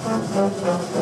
Gracias.